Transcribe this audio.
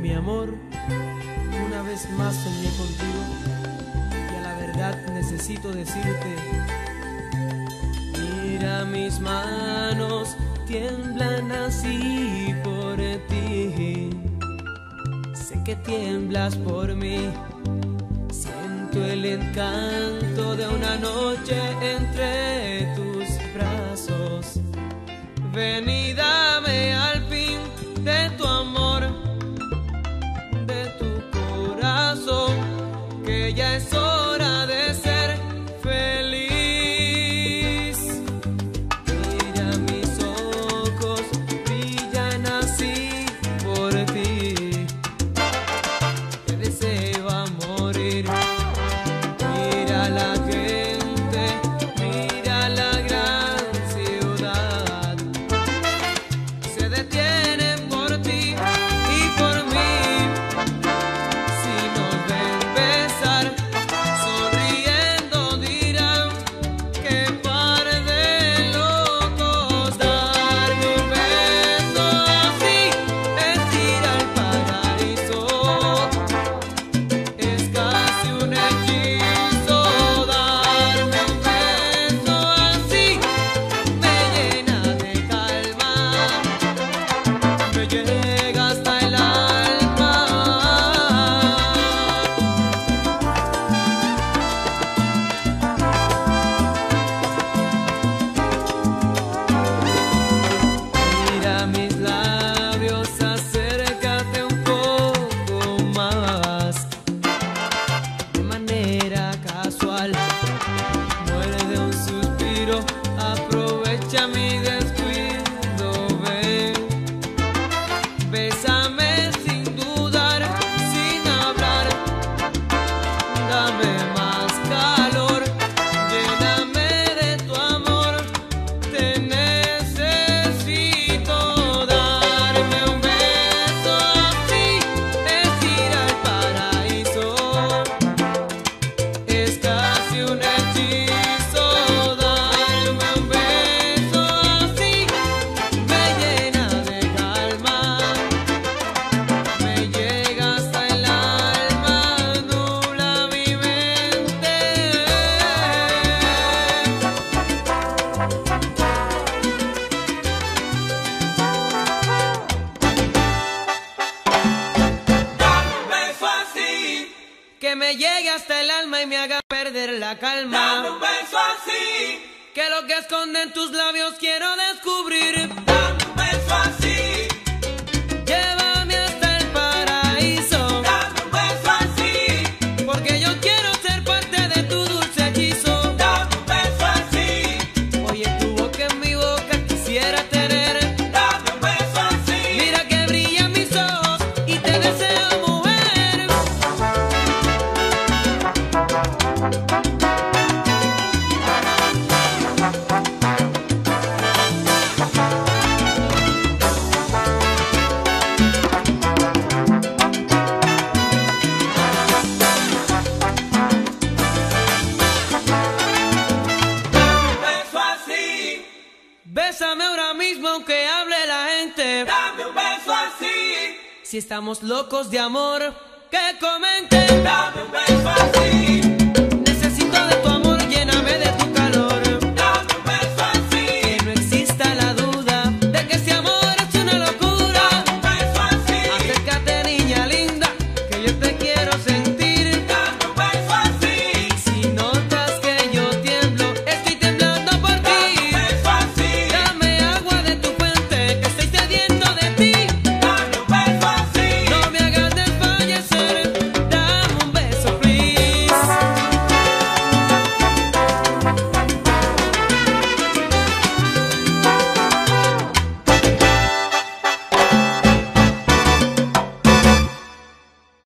Mi amor, una vez más soñé contigo y a la verdad necesito decirte, mira mis manos tiemblan así por ti, sé que tiemblas por mí. Siento el encanto de una noche entre tú hasta el alma y me haga perder la calma. Dame un beso así. Que lo que esconden tus labios quiero descubrir. Dame un beso así. mismo aunque hable la gente. Dame un beso así. Si estamos locos de amor, que comenten. Dame un beso así.